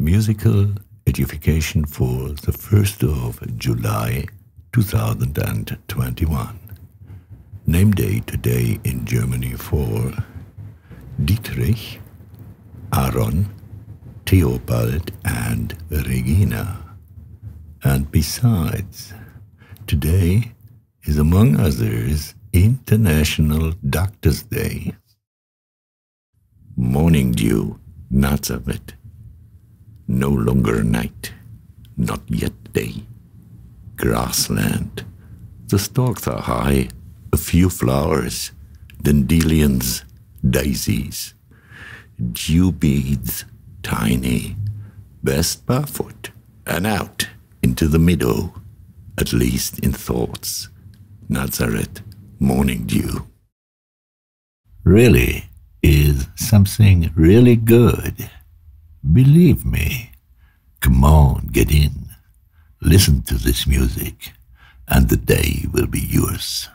musical edification for the 1st of July 2021. Name day today in Germany for Dietrich, Aaron, Theobald, and Regina. And besides, today is among others International Doctor's Day. Morning dew, Nazareth. No longer night, not yet day. Grassland. The stalks are high, a few flowers, dandelions, daisies. Dew beads, tiny, best barefoot, and out into the meadow, at least in thoughts. Nazareth, morning dew. Really is something really good. Believe me. Come on, get in. Listen to this music, and the day will be yours.